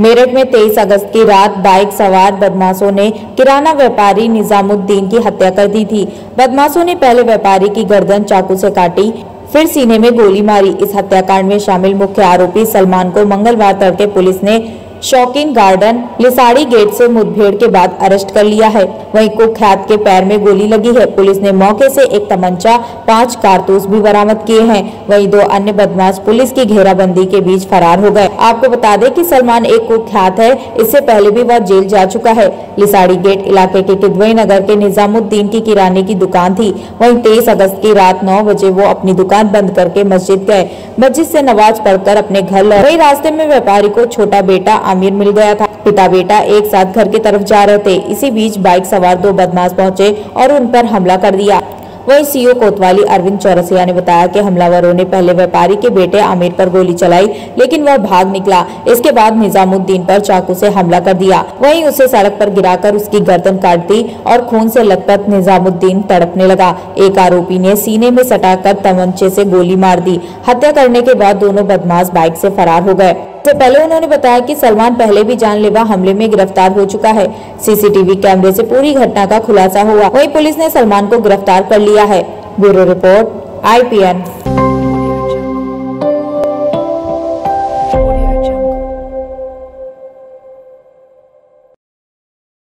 मेरठ में 23 अगस्त की रात बाइक सवार बदमाशों ने किराना व्यापारी निजामुद्दीन की हत्या कर दी थी। बदमाशों ने पहले व्यापारी की गर्दन चाकू से काटी, फिर सीने में गोली मारी। इस हत्याकांड में शामिल मुख्य आरोपी सलमान को मंगलवार तड़के पुलिस ने शौकीन गार्डन लिसाड़ी गेट से मुठभेड़ के बाद अरेस्ट कर लिया है। वहीं कुख्यात के पैर में गोली लगी है। पुलिस ने मौके से एक तमंचा, पाँच कारतूस भी बरामद किए हैं। वहीं दो अन्य बदमाश पुलिस की घेराबंदी के बीच फरार हो गए। आपको बता दें कि सलमान एक कुख्यात है। इससे पहले भी वह जेल जा चुका है। लिसाड़ी गेट इलाके के किदवई नगर के निजामुद्दीन की किराने की दुकान थी। वहीं तेईस अगस्त की रात नौ बजे वो अपनी दुकान बंद करके मस्जिद गए। मस्जिद से नमाज़ पढ़कर अपने घर लौटे रास्ते में व्यापारी को छोटा बेटा आमिर मिल गया था। पिता बेटा एक साथ घर की तरफ़ जा रहे थे। इसी बीच बाइक सवार दो बदमाश पहुँचे और उन पर हमला कर दिया। वहीं सीओ कोतवाली अरविंद चौरसिया ने बताया कि हमलावरों ने पहले व्यापारी के बेटे आमिर पर गोली चलाई, लेकिन वह भाग निकला। इसके बाद निजामुद्दीन पर चाकू से हमला कर दिया। वहीं उसे सड़क पर गिराकर उसकी गर्दन काट दी और खून से लथपथ निजामुद्दीन तड़पने लगा। एक आरोपी ने सीने में सटाकर तमंचे से गोली मार दी। हत्या करने के बाद दोनों बदमाश बाइक से फरार हो गए। इससे पहले उन्होंने बताया कि सलमान पहले भी जानलेवा हमले में गिरफ़्तार हो चुका है। सीसीटीवी कैमरे से पूरी घटना का खुलासा हुआ। वही पुलिस ने सलमान को गिरफ़्तार कर लिया है। Bureau report, IPN.